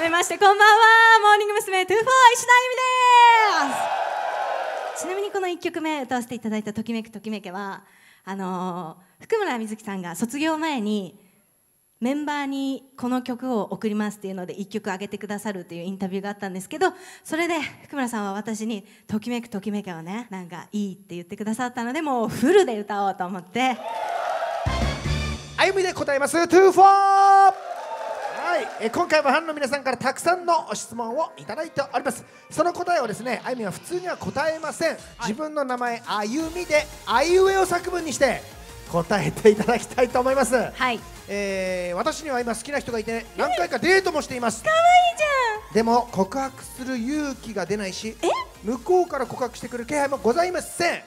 改めましてこんばんは。モーニング娘。24石田由美です。ちなみにこの1曲目歌わせていただいた「ときめくときめけは」あのー、福村瑞希さんが卒業前にメンバーにこの曲を送りますっていうので1曲あげてくださるっていうインタビューがあったんですけどそれで福村さんは私に「ときめくときめけ」をねなんかいいって言ってくださったのでもうフルで歌おうと思って。あゆみで答えます。24はい。え今回はファンの皆さんからたくさんの質問をいただいております。その答えをですねあゆみは普通には答えません、自分の名前あゆみであいうえを作文にして答えていただきたいと思います。はい。えー、私には今好きな人がいて何回かデートもしています。かわいいじゃん。でも告白する勇気が出ないし向こうから告白してくる気配もございません。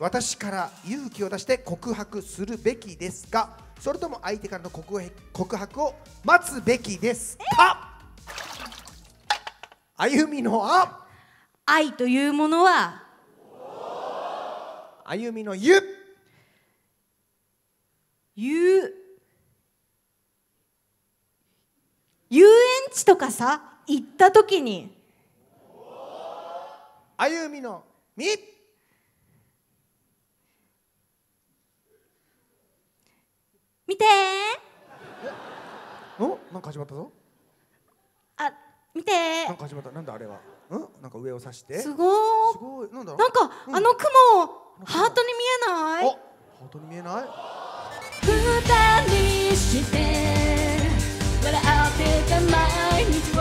私から勇気を出して告白するべきですかそれとも相手からの告告白を待つべきですか？歩みのあ。愛というものは？歩みのゆ。ゆ。遊園地とかさ行った時に。歩みのみ見て。おなんか始まったぞ。あ見て。なんか始まった。なんだあれは。うん？なんか上を指して。すごすごい。なんだ？なんか、うん、あの雲ハートに見えない？おハートに見えない？二人して笑ってた毎日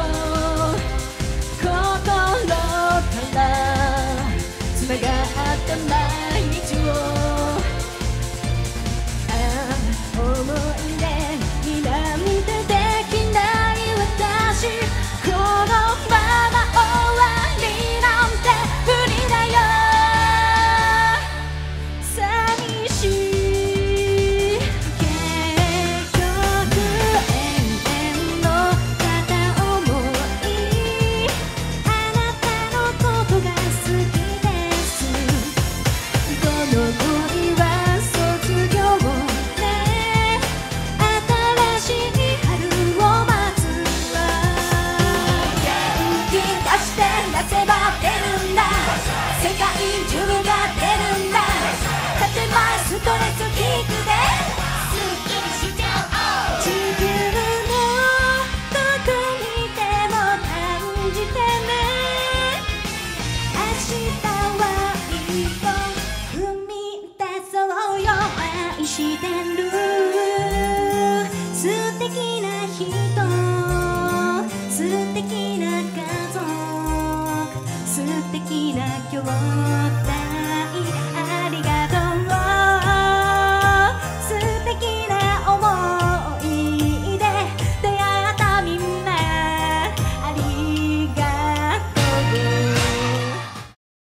人。素敵な家族。素敵な今日。